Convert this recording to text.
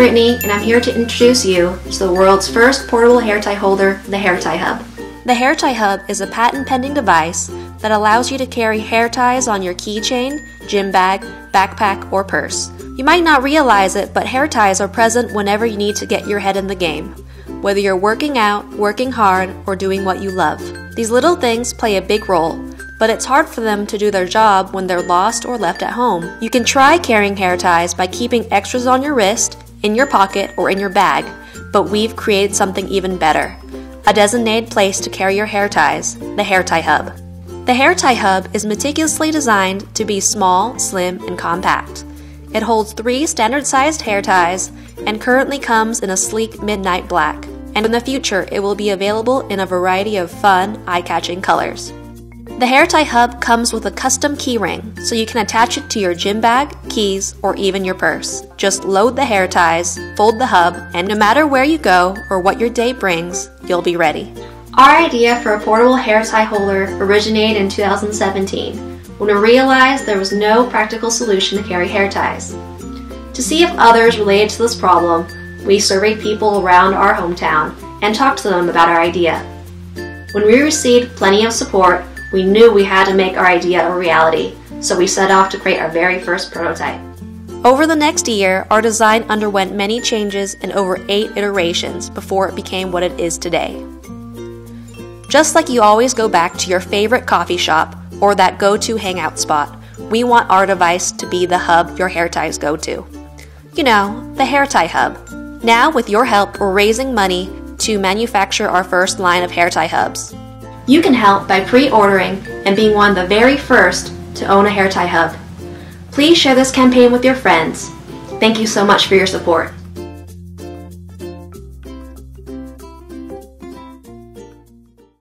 Brittany, and I'm here to introduce you to the world's first portable hair tie holder, the Hair Tie Hub. The Hair Tie Hub is a patent pending device that allows you to carry hair ties on your keychain, gym bag, backpack, or purse. You might not realize it, but hair ties are present whenever you need to get your head in the game. Whether you're working out, working hard, or doing what you love. These little things play a big role, but it's hard for them to do their job when they're lost or left at home. You can try carrying hair ties by keeping extras on your wrist, in your pocket, or in your bag, but we've created something even better a designated place to carry your hair ties, the Hair Tie Hub. The Hair Tie Hub is meticulously designed to be small, slim, and compact. It holds three standard sized hair ties and currently comes in a sleek midnight black. And in the future, it will be available in a variety of fun, eye catching colors. The hair tie hub comes with a custom key ring, so you can attach it to your gym bag, keys, or even your purse. Just load the hair ties, fold the hub, and no matter where you go or what your day brings, you'll be ready. Our idea for a portable hair tie holder originated in 2017 when we realized there was no practical solution to carry hair ties. To see if others related to this problem, we surveyed people around our hometown and talked to them about our idea. When we received plenty of support, we knew we had to make our idea a reality, so we set off to create our very first prototype. Over the next year, our design underwent many changes and over eight iterations before it became what it is today. Just like you always go back to your favorite coffee shop or that go to hangout spot, we want our device to be the hub your hair ties go to. You know, the Hair Tie Hub. Now, with your help, we're raising money to manufacture our first line of hair tie hubs. You can help by pre-ordering and being one of the very first to own a hair tie hub. Please share this campaign with your friends. Thank you so much for your support.